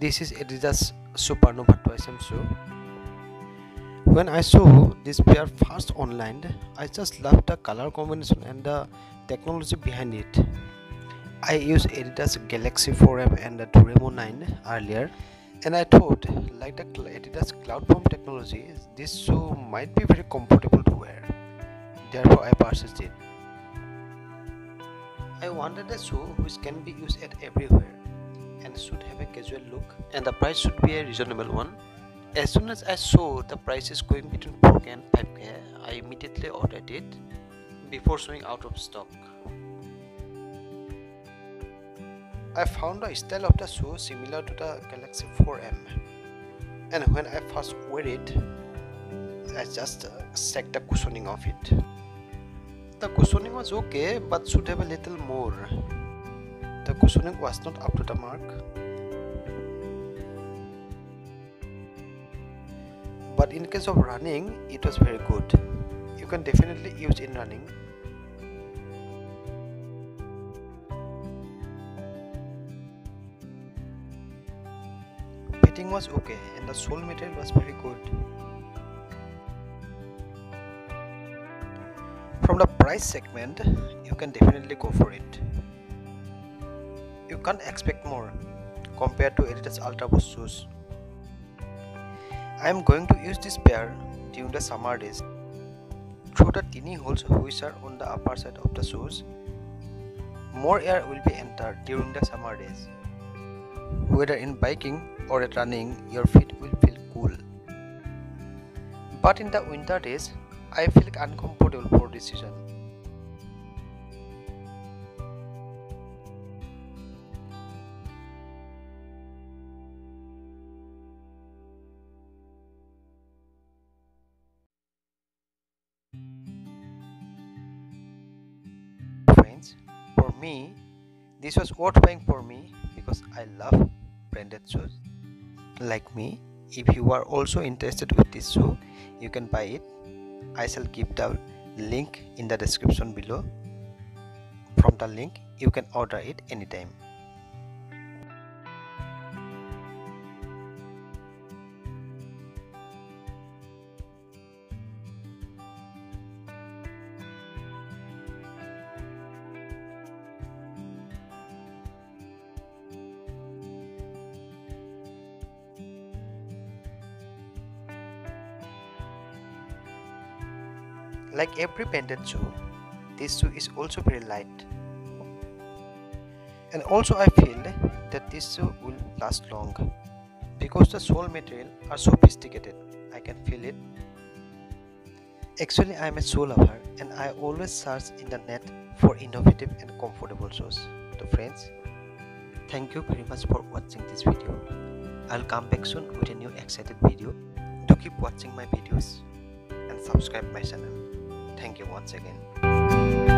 this is Adidas Supernova 2M shoe. When I saw this pair first online, I just loved the color combination and the technology behind it. I used Adidas Galaxy 4M and the Duramo 9 earlier, and I thought, like the Adidas Cloudfoam technology, this shoe might be very comfortable to wear. Therefore, I purchased it. I wanted a shoe which can be used at everywhere and should have a casual look and the price should be a reasonable one. As soon as I saw the price is going between 4k and 5k, I immediately ordered it before showing out of stock. I found the style of the shoe similar to the Galaxy 4M and when I first wear it, I just uh, checked the cushioning of it. The cushioning was okay but should have a little more the cushioning was not up to the mark. But in case of running, it was very good. You can definitely use in running. Fitting was okay and the sole material was very good. From the price segment, you can definitely go for it can't expect more compared to Adidas Ultra Boost shoes. I am going to use this pair during the summer days. Through the tiny holes which are on the upper side of the shoes, more air will be entered during the summer days. Whether in biking or at running, your feet will feel cool. But in the winter days, I feel uncomfortable for this season. For me this was worth buying for me because i love branded shoes. Like me if you are also interested with this shoe you can buy it. I shall give the link in the description below. From the link you can order it anytime Like every pendant shoe, this shoe is also very light. And also I feel that this shoe will last long because the sole material are sophisticated. I can feel it. Actually I am a shoe lover and I always search in the net for innovative and comfortable shoes. So friends, thank you very much for watching this video. I'll come back soon with a new excited video. Do keep watching my videos and subscribe my channel. Thank you once again.